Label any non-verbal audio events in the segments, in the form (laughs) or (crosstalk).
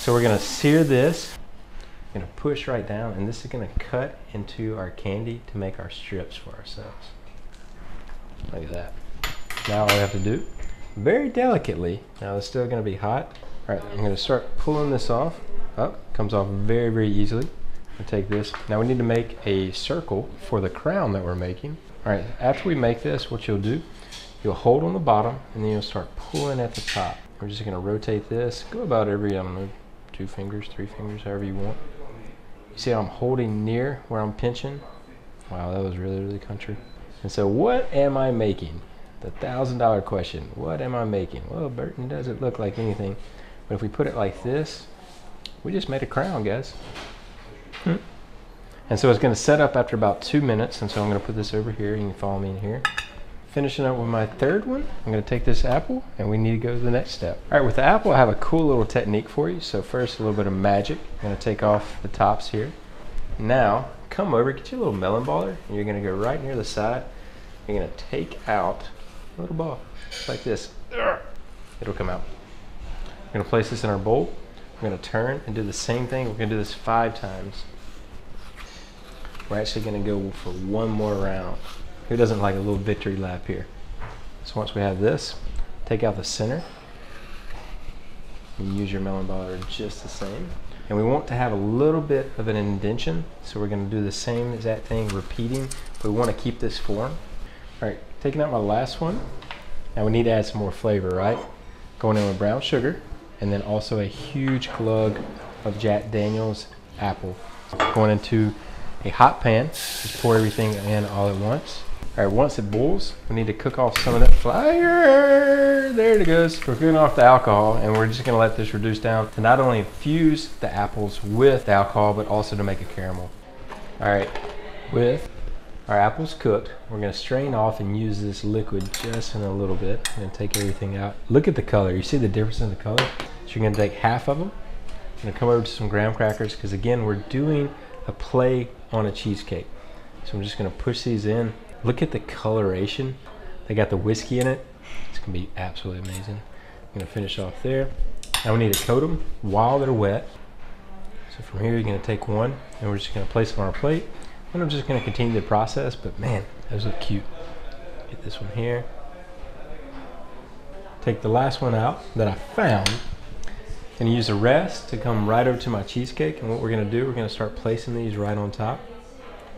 So we're gonna sear this, gonna push right down, and this is gonna cut into our candy to make our strips for ourselves. Look at that. Now all we have to do, very delicately, now it's still gonna be hot. All right, I'm gonna start pulling this off. Up, oh, comes off very, very easily. I take this. Now we need to make a circle for the crown that we're making. All right, after we make this, what you'll do, you'll hold on the bottom and then you'll start pulling at the top. We're just gonna rotate this, go about every, I don't know, two fingers, three fingers, however you want. You see I'm holding near where I'm pinching? Wow, that was really, really country. And so what am I making? The thousand dollar question, what am I making? Well, Burton doesn't look like anything. But if we put it like this, we just made a crown, guys. Hmm. And so it's going to set up after about two minutes. And so I'm going to put this over here. You can follow me in here. Finishing up with my third one, I'm to take this apple and we need to go to the next step. All right, with the apple, I have a cool little technique for you. So first, a little bit of magic. I'm to take off the tops here. Now, come over, get your little melon baller, and you're to go right near the side. You're to take out a little ball, just like this. It'll come out. Going to place this in our bowl. We're going to turn and do the same thing. We're to do this five times. We're actually to go for one more round. Who doesn't like a little victory lap here? So once we have this, take out the center. And use your melon baller just the same. And we want to have a little bit of an indention, So we're going to do the same exact thing, repeating. But we want to keep this form. All right, taking out my last one. Now we need to add some more flavor, right? Going in with brown sugar and then also a huge glug of Jack Daniels apple. Going into a hot pan, just pour everything in all at once. All right, once it boils, we need to cook off some of that fire. There it goes. We're cooking off the alcohol and we're just gonna let this reduce down to not only infuse the apples with the alcohol, but also to make a caramel. All right, with our apples cooked, we're gonna strain off and use this liquid just in a little bit. I'm take everything out. Look at the color. You see the difference in the color? So you're gonna take half of them. I'm gonna come over to some graham crackers because again, we're doing a play on a cheesecake. So I'm just gonna push these in. Look at the coloration. They got the whiskey in it. It's gonna be absolutely amazing. I'm gonna finish off there. Now we need to coat them while they're wet. So from here, you're gonna take one and we're just gonna place them on our plate. And I'm just gonna continue the process, but man, those look cute. Get this one here. Take the last one out that I found Gonna use the rest to come right over to my cheesecake. And what we're gonna do, we're gonna start placing these right on top.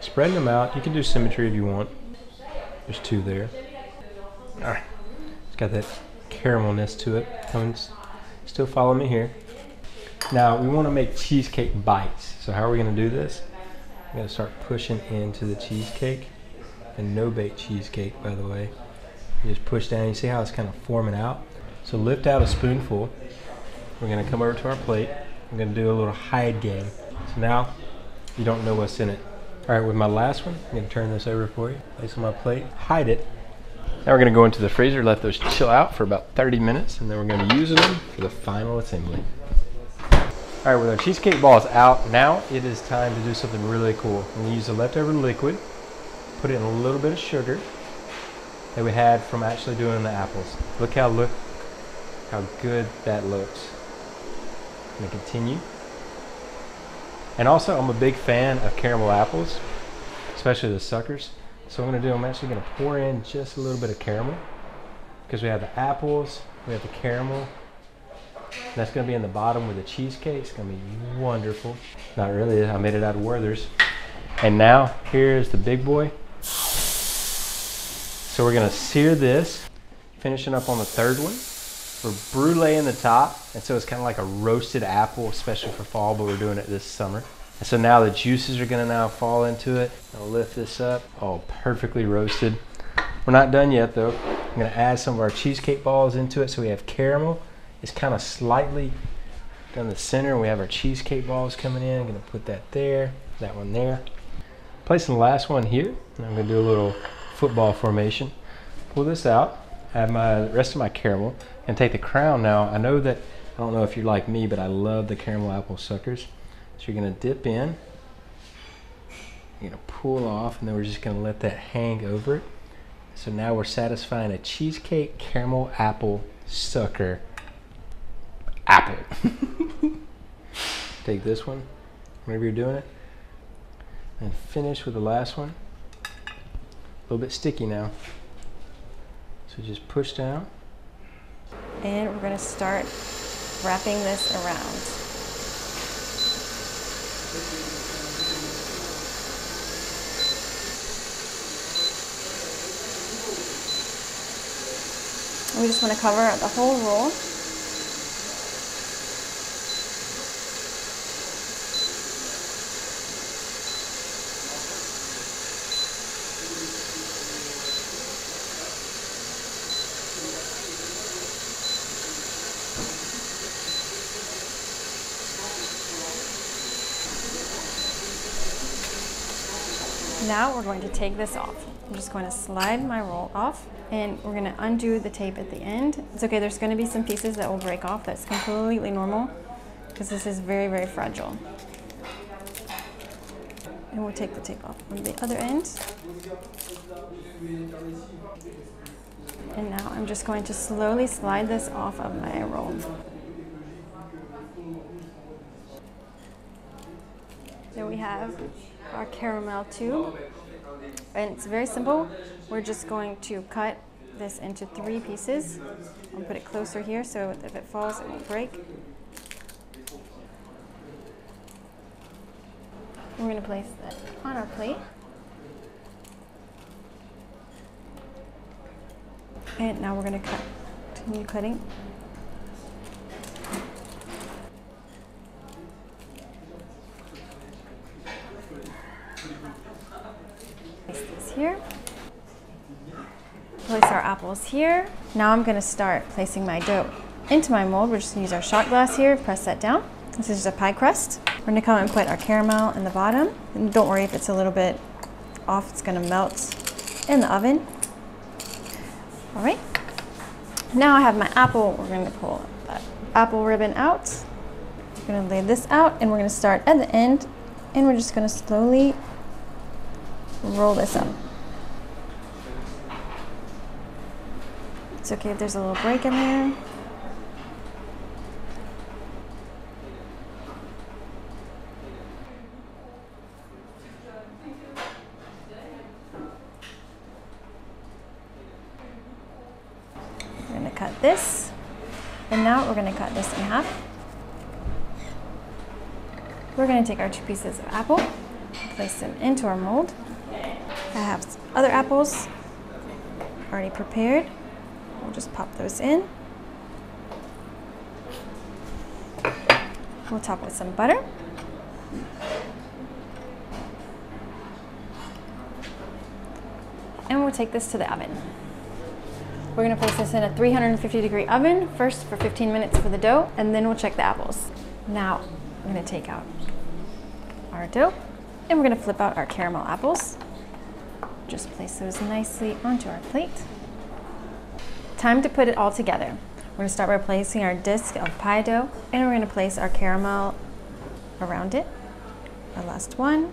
Spreading them out. You can do symmetry if you want. There's two there. All right. It's got that caramelness to it. Come still follow me here. Now we wanna make cheesecake bites. So how are we gonna do this? I'm gonna start pushing into the cheesecake. And no bake cheesecake, by the way. You just push down, you see how it's kind of forming out? So lift out a spoonful we're gonna come over to our plate. I'm gonna do a little hide game. So now you don't know what's in it. All right, with my last one, I'm gonna turn this over for you. Place on my plate, hide it. Now we're gonna go into the freezer, let those chill out for about 30 minutes, and then we're gonna use them for the final assembly. All right, with our cheesecake balls out, now it is time to do something really cool. I'm gonna use the leftover liquid, put in a little bit of sugar that we had from actually doing the apples. Look how look how good that looks. I'm gonna continue. And also, I'm a big fan of caramel apples, especially the suckers. So I'm gonna do, I'm actually gonna pour in just a little bit of caramel because we have the apples, we have the caramel. That's gonna be in the bottom with the cheesecake. It's gonna be wonderful. Not really, I made it out of Werther's. And now, here's the big boy. So we're gonna sear this, finishing up on the third one. We're brulee in the top, and so it's kind of like a roasted apple, especially for fall, but we're doing it this summer. And so now the juices are gonna now fall into it. I'll lift this up. Oh, perfectly roasted. We're not done yet though. I'm gonna add some of our cheesecake balls into it so we have caramel. It's kind of slightly down the center. We have our cheesecake balls coming in. I'm gonna put that there, that one there. Placing the last one here. I'm gonna do a little football formation. Pull this out, add my rest of my caramel and take the crown now. I know that, I don't know if you're like me, but I love the caramel apple suckers. So you're gonna dip in, you're gonna pull off, and then we're just gonna let that hang over it. So now we're satisfying a cheesecake caramel apple sucker apple. (laughs) take this one, whenever you're doing it, and finish with the last one. A little bit sticky now. So just push down. And we're gonna start wrapping this around. We just want to cover the whole roll. Now we're going to take this off. I'm just going to slide my roll off and we're gonna undo the tape at the end. It's okay, there's gonna be some pieces that will break off. That's completely normal because this is very, very fragile. And we'll take the tape off on the other end. And now I'm just going to slowly slide this off of my roll. There we have our caramel tube. And it's very simple. We're just going to cut this into three pieces. I'll put it closer here so if it falls, it won't break. We're going to place that on our plate. And now we're going to cut, continue cutting. Place this here. Place our apples here. Now I'm gonna start placing my dough into my mold. We're just gonna use our shot glass here, press that down. This is just a pie crust. We're gonna come and put our caramel in the bottom. And don't worry if it's a little bit off, it's gonna melt in the oven. All right. Now I have my apple. We're gonna pull that apple ribbon out. We're gonna lay this out and we're gonna start at the end and we're just gonna slowly roll this up. It's okay if there's a little break in there. We're to cut this, and now we're going to cut this in half. We're going to take our two pieces of apple, place them into our mold. I have other apples already prepared. We'll just pop those in. We'll top with some butter. And we'll take this to the oven. We're gonna place this in a 350 degree oven, first for 15 minutes for the dough, and then we'll check the apples. Now, we're gonna take out our dough, and we're gonna flip out our caramel apples. Just place those nicely onto our plate. Time to put it all together. We're gonna start by placing our disc of pie dough and we're gonna place our caramel around it. Our last one.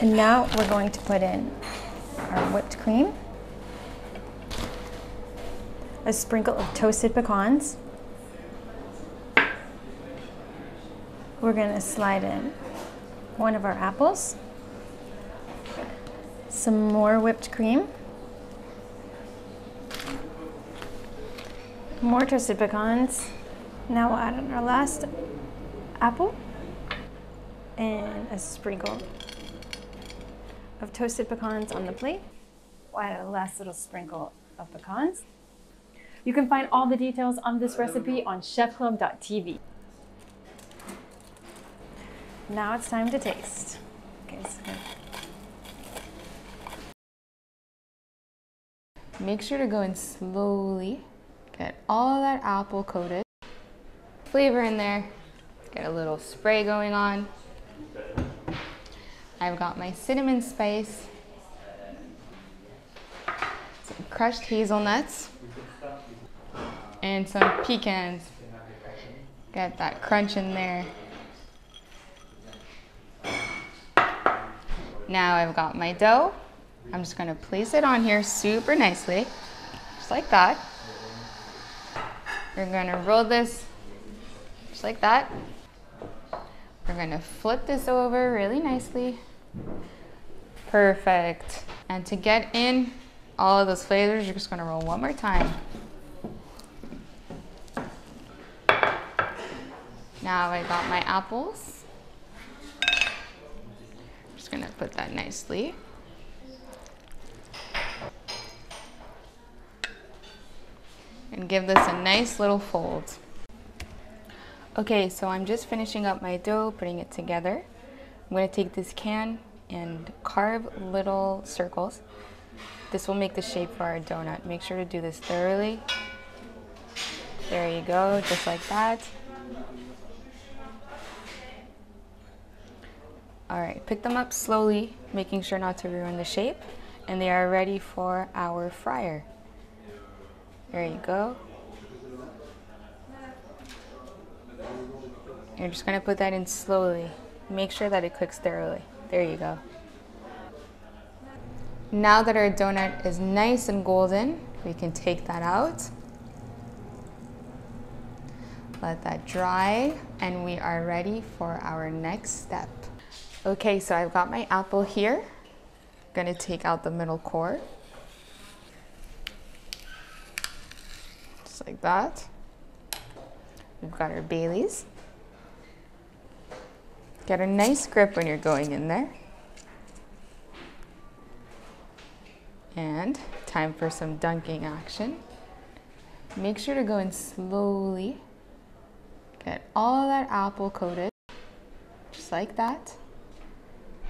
And now we're going to put in our whipped cream, a sprinkle of toasted pecans. We're gonna slide in one of our apples, some more whipped cream, more toasted pecans. Now we'll add in our last apple and a sprinkle of toasted pecans on the plate. We'll add a last little sprinkle of pecans. You can find all the details on this recipe on chefclub.tv. Now it's time to taste. Okay, so Make sure to go in slowly Get all that apple coated. Flavor in there. Get a little spray going on. I've got my cinnamon spice. Some crushed hazelnuts. And some pecans. Get that crunch in there. Now I've got my dough. I'm just gonna place it on here super nicely, just like that. We're gonna roll this just like that. We're gonna flip this over really nicely. Perfect. And to get in all of those flavors, you're just gonna roll one more time. Now I got my apples. Just gonna put that nicely. And give this a nice little fold. Okay, so I'm just finishing up my dough, putting it together. I'm gonna take this can and carve little circles. This will make the shape for our donut. Make sure to do this thoroughly. There you go, just like that. All right, pick them up slowly, making sure not to ruin the shape, and they are ready for our fryer. There you go. You're just gonna put that in slowly. Make sure that it cooks thoroughly. There you go. Now that our donut is nice and golden, we can take that out. Let that dry, and we are ready for our next step. Okay, so I've got my apple here. I'm gonna take out the middle core. Just like that. We've got our Baileys. Get a nice grip when you're going in there. And time for some dunking action. Make sure to go in slowly. Get all that apple coated, just like that.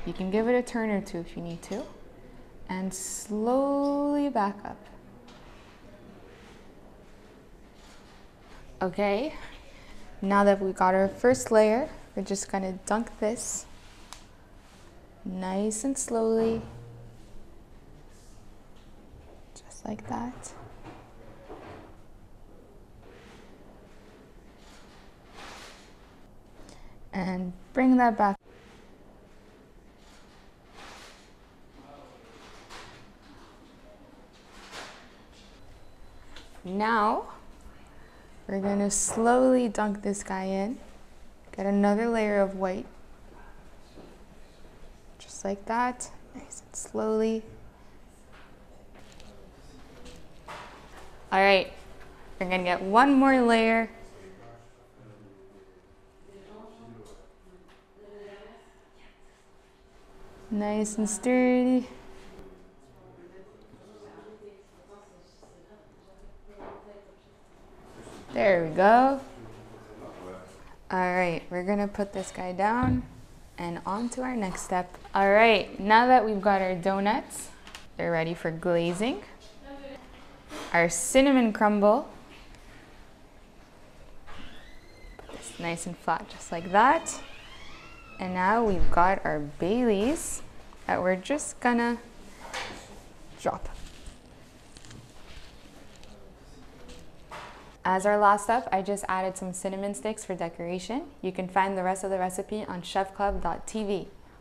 You can give it a turn or two if you need to. And slowly back up. Okay, now that we got our first layer, we're just gonna dunk this nice and slowly, just like that. And bring that back. Now, we're gonna slowly dunk this guy in. Get another layer of white. Just like that, nice and slowly. All right, we're gonna get one more layer. Nice and sturdy. There we go. All right, we're gonna put this guy down and on to our next step. All right, now that we've got our donuts, they're ready for glazing. Our cinnamon crumble. Put this nice and flat, just like that. And now we've got our Baileys that we're just gonna drop. As our last step, I just added some cinnamon sticks for decoration. You can find the rest of the recipe on chefclub.tv.